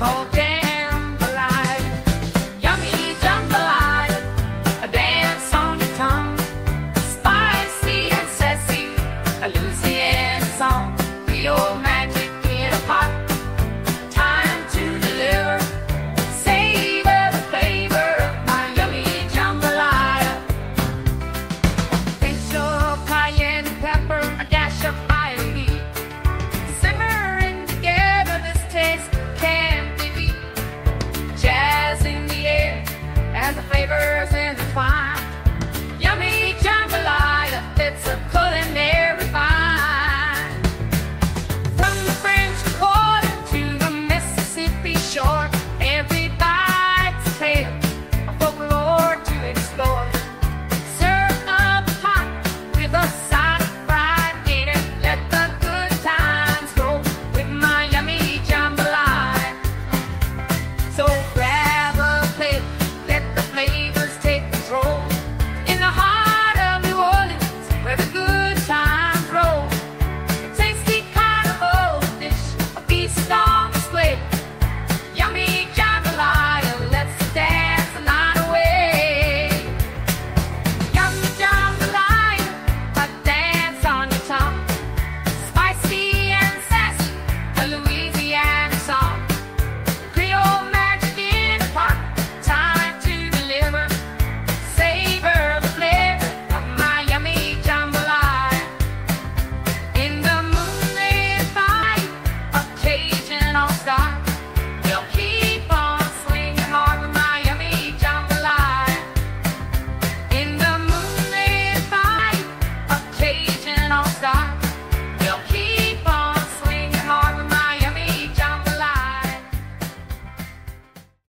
Okay.